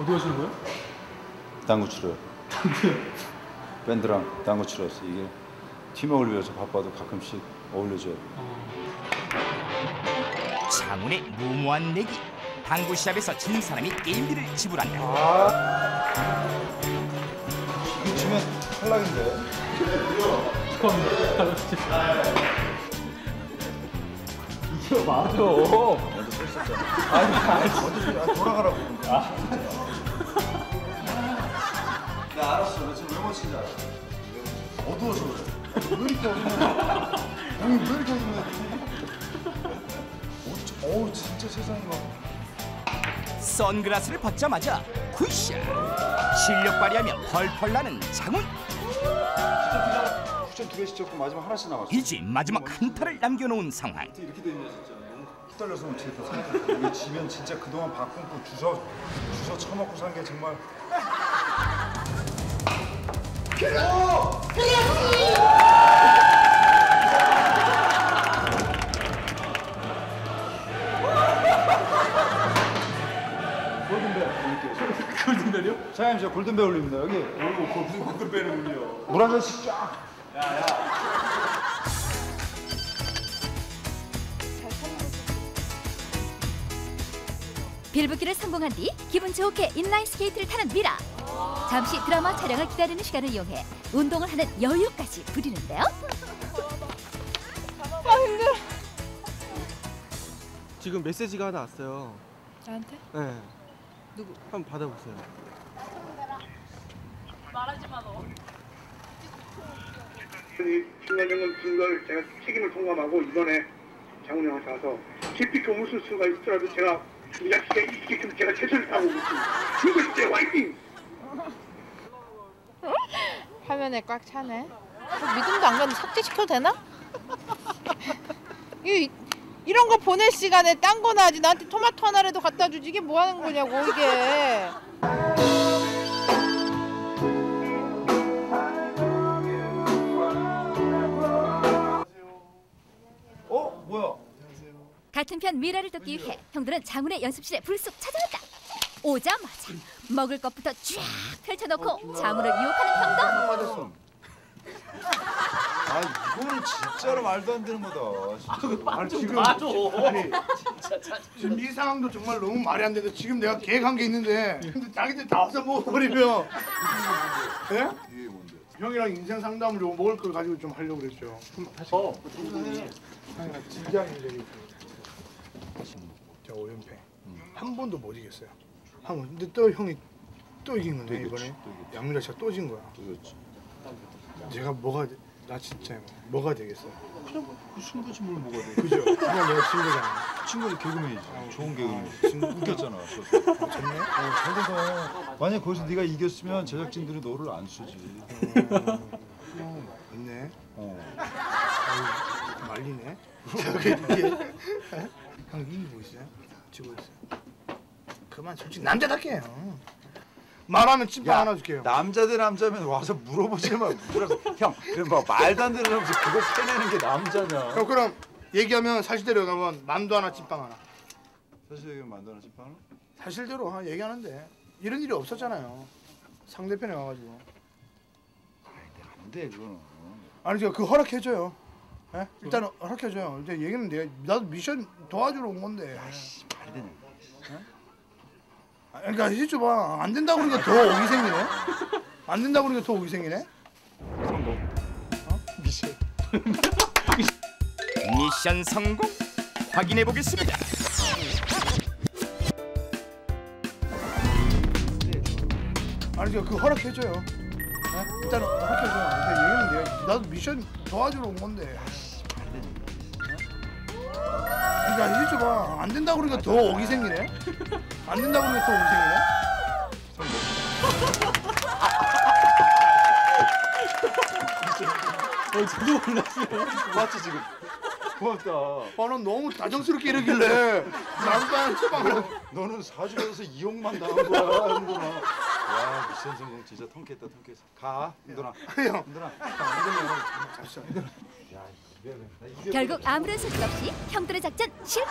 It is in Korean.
어디 가시는 거예요? 당구 치러요. 밴드랑 당구 치러서 이게 팀워크를 위해서 바빠도 가끔씩 어울려줘야 돼. 장훈의 무모한 내기 당구 시합에서 진 사람이 게임비를 지불한다 이거 치면 탈락인데. 축하합니다. 맞아. 먼저 서 있었잖아. 아니, 아니, 먼저 돌아가라고. 나 알았어. 너 지금 치지 알았어. 어두워서 그래. 왜 이렇게 어두워? 왜 이렇게 어두워? 어우, 진짜 세상이 막. 선글라스를 벗자마자 굿샷 실력 발휘하며 펄펄 나는 장훈 쿠션 두 개씩 쳤고 마지막 하나씩 남았어. 이제 마지막 한 타를 남겨놓은 상황 이렇게 돼 있네 진짜. 너무 휘떨려서 못 치겠다. 이게 지면 진짜 그동안 밥 굶고 주워 주워 처먹고 산 게 정말. 골든벨이요? 사장님 저 골든벨 올립니다 여기. 오, 무슨 골든벨은요? 물 한 잔씩 쫙. 빌붙기를 성공한 뒤 기분 좋게 인라인 스케이트를 타는 미라. 잠시 드라마 촬영을 기다리는 시간을 이용해 운동을 하는 여유까지 부리는데요. 지금 메시지가 하나 왔어요. 나한테? 네. 누구? 한번 받아보세요. 이 중간점검 증거를 제가 책임을 통감하고 이번에 장훈 형한테 가서 기피코 웃을 수가 있더라도 제가 이 자식에 이기게끔 제가 최선을 다하고 있습니다. 죽을 때 화이팅! 화면에 꽉 차네. 어, 믿음도 안 가는데 삭제시켜도 되나? 이 이런 거 보낼 시간에 딴 거나 하지 나한테 토마토 하나라도 갖다 주지 이게 뭐 하는 거냐고 이게. 편 미라를 돕기 위해 형들은 장훈의 연습실에 불쑥 찾아왔다. 오자마자 먹을 것부터 쫙 펼쳐놓고 장훈을 유혹하는 형들. 맞았어. 아 이거는 진짜로 말도 안 되는 거다. 진짜. 아니, 지금 맞아. 아니 지금 이 상황도 정말 너무 말이 안 되는데 지금 내가 계획한 게 있는데 근데 자기들 다 와서 먹어버리면 예? 뭔데? 형이랑 인생 상담을 요 먹을 걸 가지고 좀 하려고 그랬죠. 어, 좋네. 아니 진지한 일이 저 오연패 한 번도 못 이겼어요. 한 번. 근데 또 형이 또 이긴 또 이겼지, 이번에. 또 이겼지. 양미라 씨가 또 진 거야. 그렇지. 제가 뭐가 돼- 나 진짜 뭐가 되겠어요. 그냥 그 친구지 뭘 뭐가 돼? 그죠? 그냥 내가 진 거잖아. 친구는 개그맨이지. 좋은 개그맨. 진- 웃겼잖아. 아, 졌네. 어, 잘 된다. 만약 거기서 네가 이겼으면 제작진들이 너를 안 쓰지. 어, 맞네. 어. 말리네. 이게 형 이기고 있어요? 지고 있어요. 그만 솔직히 남자답게 해요. 말하면 찐빵 하나 줄게요. 남자 대 남자면 와서 물어보지 마. 물어서 형, 그럼 뭐 말도 안 되는 하면서 그거 캐내는 게 남자냐? 형 그럼 얘기하면 사실대로 가면 만두 하나 찐빵 하나. 사실 여기 만드는 집하는 사실대로 하- 얘기하는데 이런 일이 없었잖아요. 상대편에 와가지고. 안돼 그거는. 아니 제가 그 허락해줘요. 예? 일단 허락해줘요. 이제 얘기는 내가 나도 미션 도와주러 온 건데. 말이 되냐? 아, 그러니까 해줘봐. 안 된다고 그러니까 더 오기 생기네. 안 된다고 그러니까 더 오기 생기네. 미션. 미션 성공 확인해 보겠습니다 아니 제가 그 허락해줘요. 예? 일단 허락해줘요. 나도 미션 도와주러 온 건데. 그러니까 해줘봐. 안 된다고 그러니까 더 오기 생기네. 안 된다고 그러니까 더 오기 생기네. 어, 저도 몰랐어요. 맞지 지금. 고맙다. 아, 난 너무 다정스럽게 이러길래 남자는 처방을 너는 사주에서 이용만 당한 거야, 힘들어. 와, 미션 성공 진짜 통쾌했다, 통쾌했어. 가, 힘들어. 형. 힘들어. 잠시만. 결국 아무런 소식 없이 형들의 작전 실패.